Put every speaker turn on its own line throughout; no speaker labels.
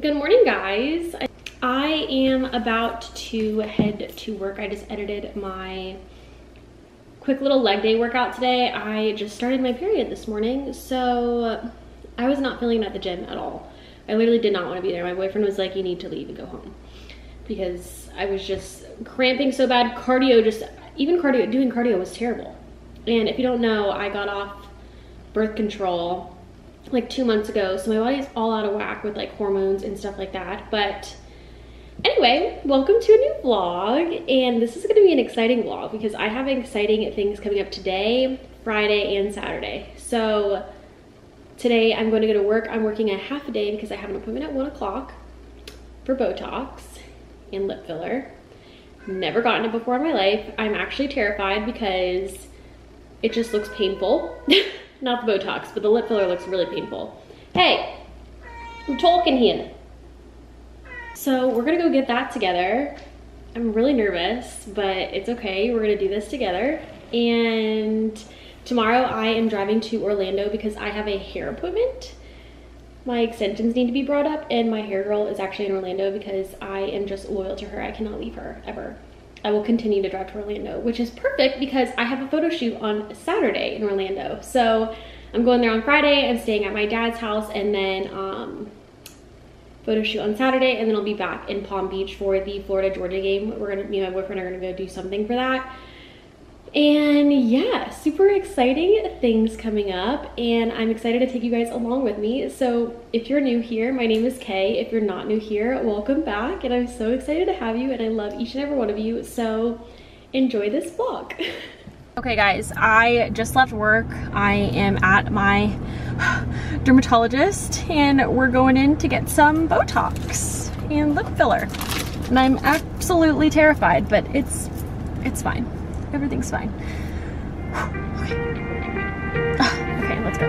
Good morning, guys. I am about to head to work. I just edited my quick little leg day workout today. I just started my period this morning, so I was not feeling at the gym at all. I literally did not want to be there. My boyfriend was like, you need to leave and go home because I was just cramping so bad. Cardio just, even cardio, doing cardio was terrible. And if you don't know, I got off birth control like two months ago, so my body's all out of whack with like hormones and stuff like that. But anyway, welcome to a new vlog, and this is gonna be an exciting vlog because I have exciting things coming up today, Friday, and Saturday. So today I'm going to go to work. I'm working a half a day because I have an appointment at one o'clock for Botox and lip filler. Never gotten it before in my life. I'm actually terrified because it just looks painful. Not the Botox, but the lip filler looks really painful. Hey, I'm talking here. So we're gonna go get that together. I'm really nervous, but it's okay. We're gonna do this together. And tomorrow I am driving to Orlando because I have a hair appointment. My extensions need to be brought up and my hair girl is actually in Orlando because I am just loyal to her. I cannot leave her ever. I will continue to drive to Orlando, which is perfect because I have a photo shoot on Saturday in Orlando. So I'm going there on Friday. I'm staying at my dad's house and then um, photo shoot on Saturday and then I'll be back in Palm Beach for the Florida Georgia game. We're gonna, me and my boyfriend are gonna go do something for that. And yeah, super exciting things coming up and I'm excited to take you guys along with me. So if you're new here, my name is Kay. If you're not new here, welcome back and I'm so excited to have you and I love each and every one of you. So enjoy this vlog. Okay guys, I just left work. I am at my dermatologist and we're going in to get some Botox and lip filler. And I'm absolutely terrified, but it's it's fine. Everything's fine. okay. Ah, okay, let's go.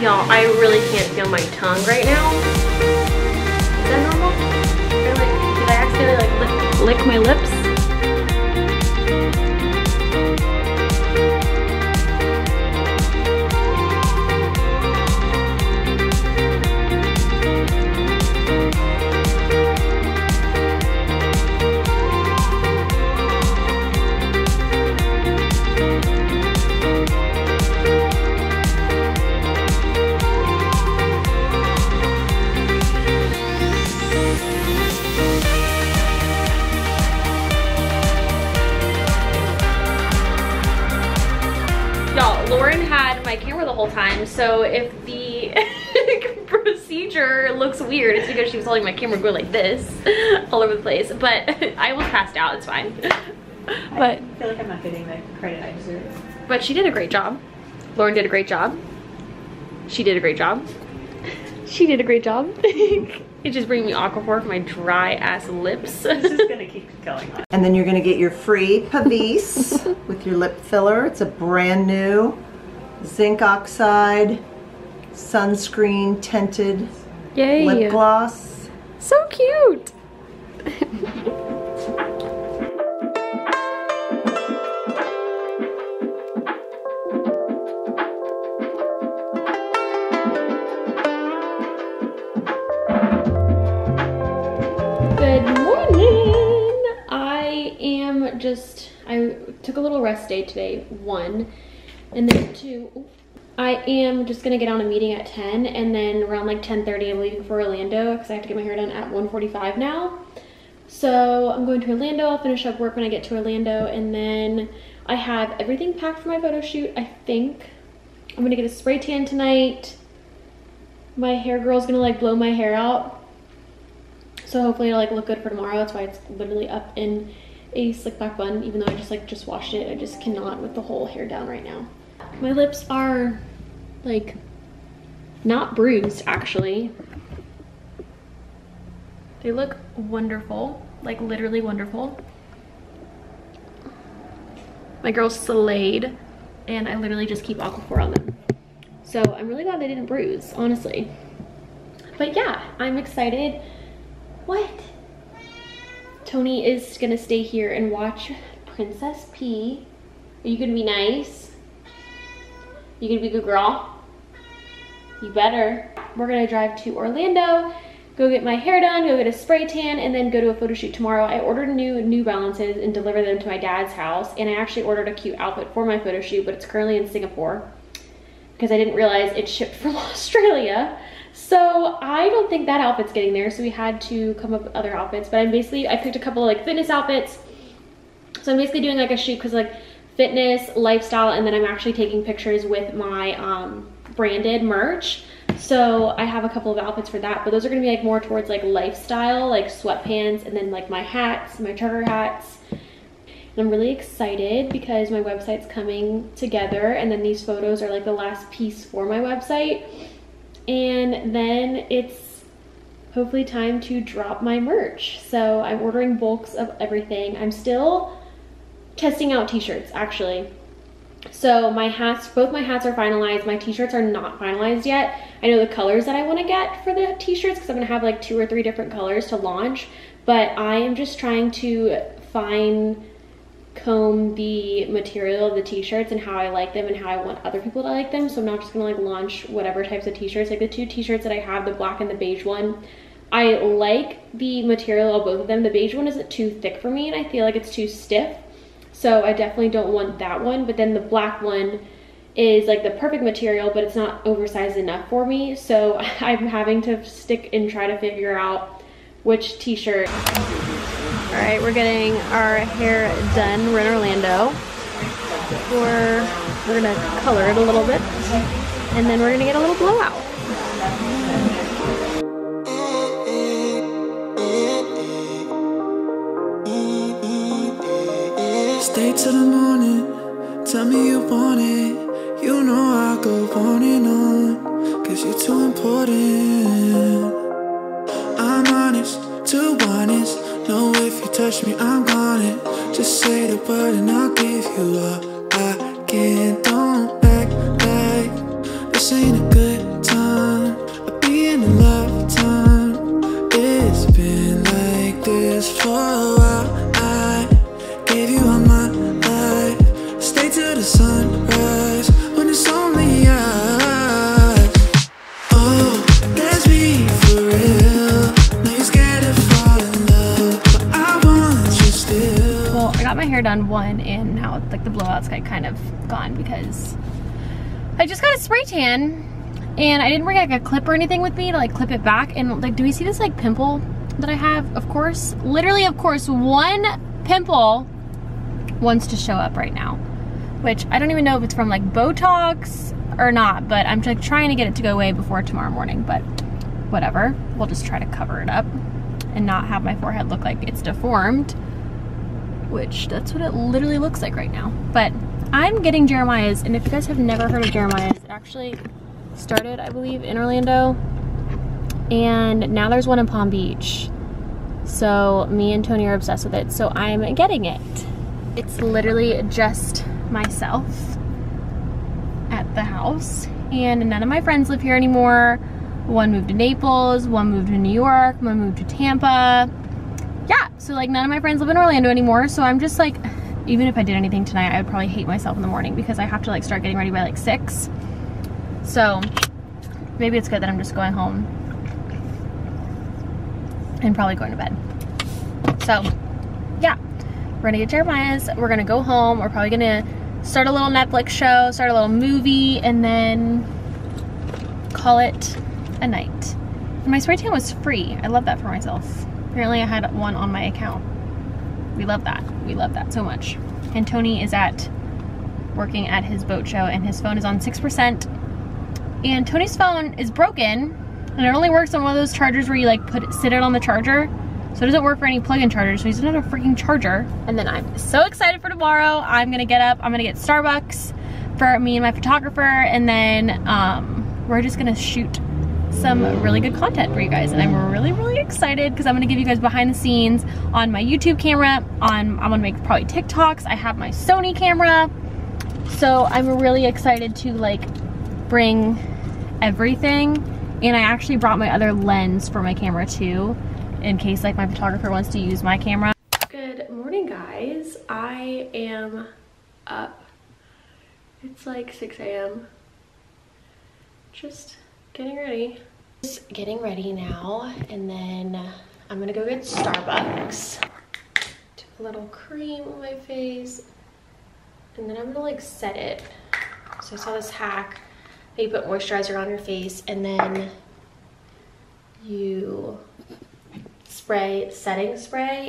Y'all, I really can't feel my tongue right now. Is that normal? Or like, did I accidentally like lick, lick my lips? If the procedure looks weird, it's because she was holding my camera going like this all over the place. But I was passed out, it's fine. But
I feel like I'm not getting the credit I deserve.
but she did a great job. Lauren did a great job. She did a great job. She did a great job. it just bringing me aquaphor for my dry ass lips.
This is gonna keep going on.
And then you're gonna get your free Pavis with your lip filler. It's a brand new zinc oxide sunscreen tinted
Yay.
lip gloss.
So cute. Good morning. I am just, I took a little rest day today, one, and then two, I am just gonna get on a meeting at 10 and then around like 10.30 I'm leaving for Orlando because I have to get my hair done at 1.45 now. So I'm going to Orlando, I'll finish up work when I get to Orlando and then I have everything packed for my photo shoot, I think. I'm gonna get a spray tan tonight. My hair girl's gonna like blow my hair out. So hopefully it'll like look good for tomorrow. That's why it's literally up in a slick back bun, even though I just like just washed it. I just cannot with the whole hair down right now. My lips are like not bruised actually. They look wonderful, like literally wonderful. My girl slayed. and I literally just keep Aquaphor on them. So I'm really glad they didn't bruise, honestly. But yeah, I'm excited. What? Tony is gonna stay here and watch Princess P. Are you gonna be nice? You gonna be a good girl? You better. We're gonna drive to Orlando, go get my hair done, go get a spray tan, and then go to a photo shoot tomorrow. I ordered new New Balances and delivered them to my dad's house, and I actually ordered a cute outfit for my photo shoot, but it's currently in Singapore because I didn't realize it shipped from Australia. So I don't think that outfit's getting there, so we had to come up with other outfits. But I'm basically, I picked a couple of like fitness outfits. So I'm basically doing like a shoot because like fitness, lifestyle, and then I'm actually taking pictures with my um, branded merch. So I have a couple of outfits for that, but those are gonna be like more towards like lifestyle, like sweatpants, and then like my hats, my trucker hats. And I'm really excited because my website's coming together and then these photos are like the last piece for my website. And then it's hopefully time to drop my merch. So I'm ordering bulks of everything. I'm still testing out t-shirts actually. So my hats, both my hats are finalized. My t-shirts are not finalized yet. I know the colors that I want to get for the t-shirts because I'm going to have like two or three different colors to launch. But I am just trying to fine comb the material of the t-shirts and how I like them and how I want other people to like them. So I'm not just gonna like launch whatever types of t-shirts. Like the two t-shirts that I have, the black and the beige one, I like the material of both of them. The beige one isn't too thick for me and I feel like it's too stiff. So I definitely don't want that one. But then the black one is like the perfect material, but it's not oversized enough for me. So I'm having to stick and try to figure out which t-shirt all right, we're getting our hair done. We're in Orlando. We're, we're gonna color it a little bit. And then we're gonna get a little blowout.
Stay till the morning. Tell me you want it. You know I go on and on. Cause you're too important. I'm honest, too honest. Know if you touch me, I'm on it. Just say the word and I'll give you all I can. Don't
and now like the blowout's got kind of gone because I just got a spray tan and I didn't bring like a clip or anything with me to like clip it back and like do we see this like pimple that I have? Of course, literally of course one pimple wants to show up right now which I don't even know if it's from like Botox or not but I'm like trying to get it to go away before tomorrow morning but whatever. We'll just try to cover it up and not have my forehead look like it's deformed which that's what it literally looks like right now. But I'm getting Jeremiah's, and if you guys have never heard of Jeremiah's, it actually started, I believe, in Orlando, and now there's one in Palm Beach. So me and Tony are obsessed with it, so I'm getting it. It's literally just myself at the house, and none of my friends live here anymore. One moved to Naples, one moved to New York, one moved to Tampa so like none of my friends live in Orlando anymore. So I'm just like, even if I did anything tonight, I would probably hate myself in the morning because I have to like start getting ready by like six. So maybe it's good that I'm just going home and probably going to bed. So yeah, we're gonna get Jeremiah's. We're gonna go home. We're probably gonna start a little Netflix show, start a little movie, and then call it a night. My spray tan was free. I love that for myself. Apparently I had one on my account. We love that. We love that so much. And Tony is at working at his boat show and his phone is on 6%. And Tony's phone is broken and it only works on one of those chargers where you like put it, sit it on the charger. So it doesn't work for any plug-in chargers, so he's not a freaking charger. And then I'm so excited for tomorrow. I'm gonna get up, I'm gonna get Starbucks for me and my photographer, and then um, we're just gonna shoot some really good content for you guys and I'm really really excited because I'm gonna give you guys behind the scenes on my YouTube camera on I'm gonna make probably TikToks I have my Sony camera So I'm really excited to like bring everything. And I actually brought my other lens for my camera too, in case like my photographer wants to use my camera. Good morning guys. I am up. It's like 6 a.m. Just getting ready. Just getting ready now and then I'm gonna go get Starbucks. Took a little cream on my face and then I'm gonna like set it. So I saw this hack that you put moisturizer on your face and then you spray setting spray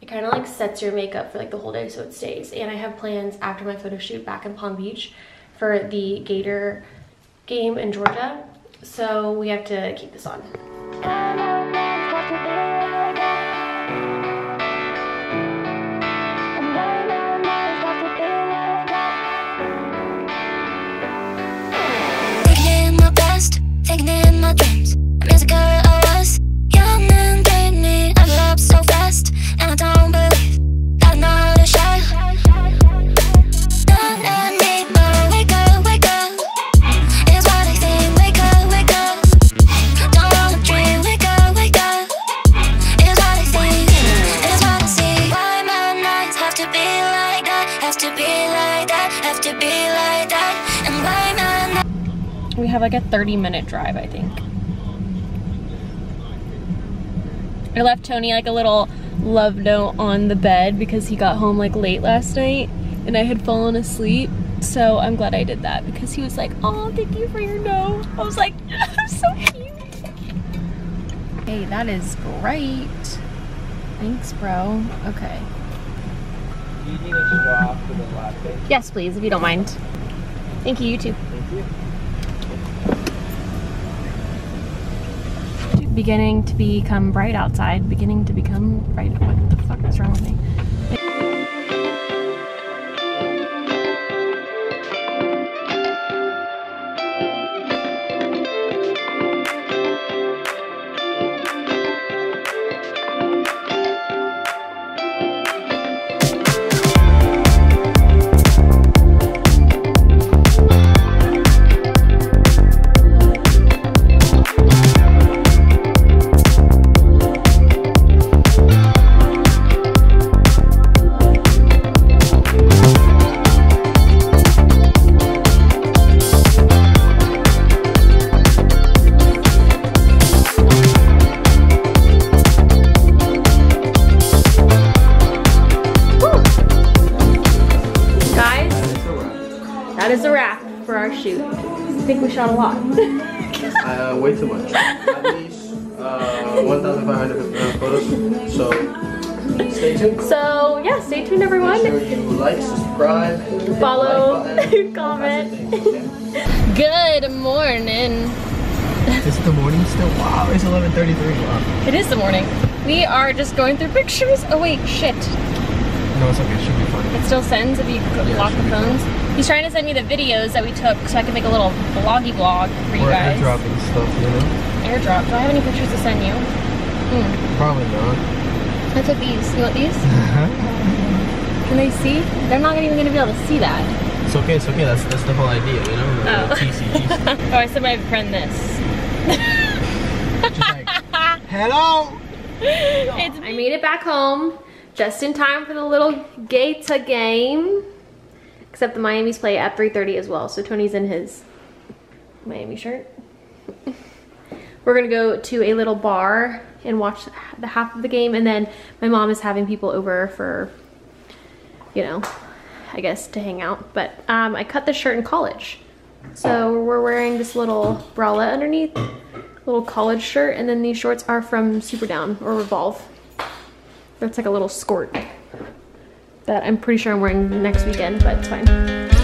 it kind of like sets your makeup for like the whole day so it stays and i have plans after my photo shoot back in palm beach for the gator game in georgia so we have to keep this on
be like that, have to be like that, and why nights.
we have like a 30 minute drive i think. I left tony like a little love note on the bed because he got home like late last night and i had fallen asleep. So i'm glad i did that because he was like oh thank you for your note. I was like so cute. Hey that is great. Thanks bro. Okay yes please if you don't mind thank you you too
Thank you.
beginning to become bright outside. Beginning to become bright. What the fuck is wrong with me? That is a wrap for our shoot. I think we shot a lot.
Uh, way too much. At least uh, 1,500 uh, photos. So stay tuned.
so yeah, stay tuned
Make
everyone.
sure you like, subscribe,
Follow,
like
comment.
lots of things, okay?
Good morning.
Is it the morning still? Wow, it's 11:33. Wow.
It is the morning. We are just going through pictures. Oh wait, shit.
No, it's okay. It should be fine.
It still sends if you
Yeah,
lock
it
the
should be
phones. He's trying to send me the videos that we took so I can make a little vloggy vlog for you
Or
guys.
airdropping stuff, you know?
Airdrop. Do I have any pictures to send you? Hmm.
Probably not.
I took these. You want these? Can they see? They're not even going to be able to see that.
It's okay. It's okay. That's that's the whole idea, you know?
Oh.
The TCG.
oh, I sent my friend this.
Just like, hello.
It's, I made it back home just in time for the little Gator game. Except the Miami's play at 3.30 as well. So Tony's in his Miami shirt. We're gonna go to a little bar and watch the half of the game. And then my mom is having people over for, you know, I guess to hang out. But um, I cut this shirt in college. So we're wearing this little bralette underneath little college shirt and then these shorts are from Superdown or Revolve. That's like a little skirt that I'm pretty sure I'm wearing next weekend, but it's fine.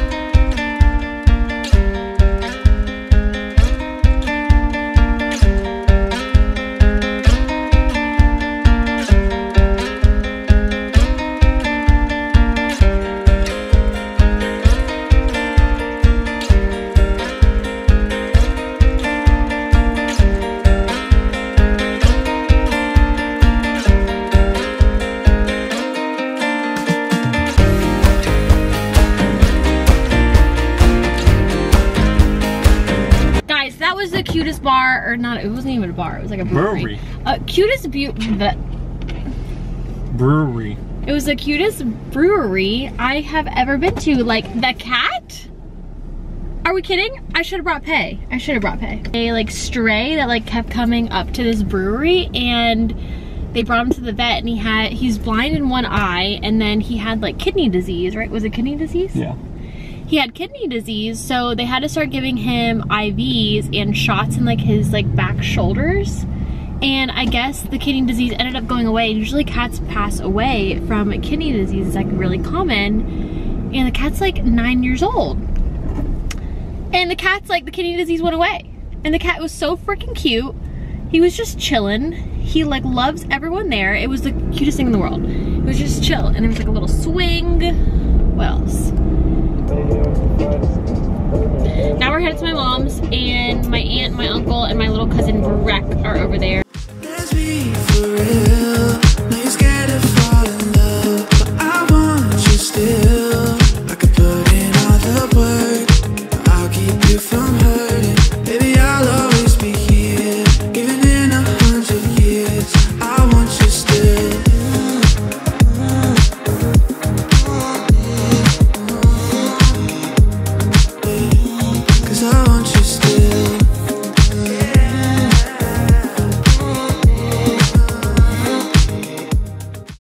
It wasn't even a bar, it was like a brewery.
Brewery.
Uh, cutest bu- the,
Brewery.
it was the cutest brewery I have ever been to. Like, the cat? Are we kidding? I should have brought Pay. I should have brought Pay. A like stray that like kept coming up to this brewery and they brought him to the vet and he had, he's blind in one eye and then he had like kidney disease, right? Was it kidney disease?
Yeah.
He had kidney disease so they had to start giving him IVs and shots in like his like back shoulders. And I guess the kidney disease ended up going away. Usually cats pass away from kidney disease it's like really common. And the cat's like nine years old. And the cat's like the kidney disease went away. And the cat was so freaking cute. He was just chilling. He like loves everyone there. It was the cutest thing in the world. It was just chill and there was like a little swing. What else now we're headed to my mom's and my aunt, my uncle, and my little cousin Breck are over there